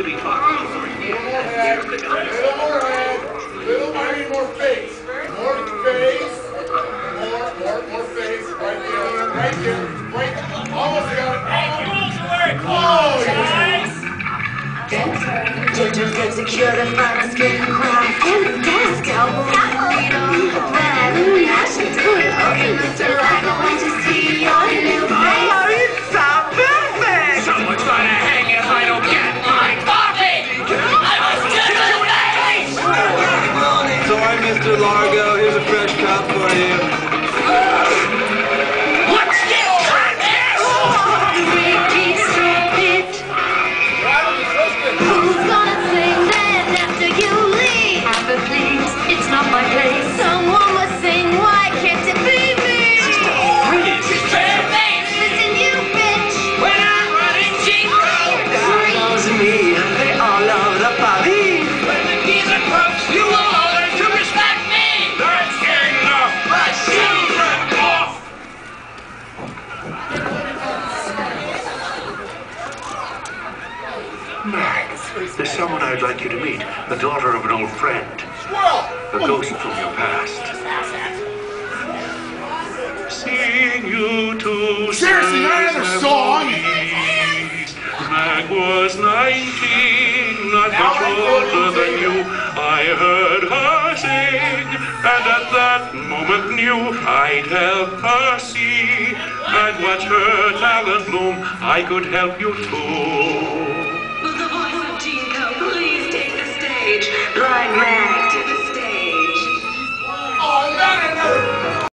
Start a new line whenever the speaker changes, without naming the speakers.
to be talking.
Little more head, little more head, little, need more face. More face, more, more, more face, right there, right there, right, almost got it. Oh, yeah.
Ginger takes a cure to find a skin crack and Mr.
Largo. Here's a fresh cup for you.
Mag, there's someone I'd like you to meet. The daughter of an old friend. A ghost from your past. Seeing you two
Seriously, not another song?
Mag was 19, not much older than you. I heard her sing, and knew I'd help her see and watch her talent bloom. I could help you too.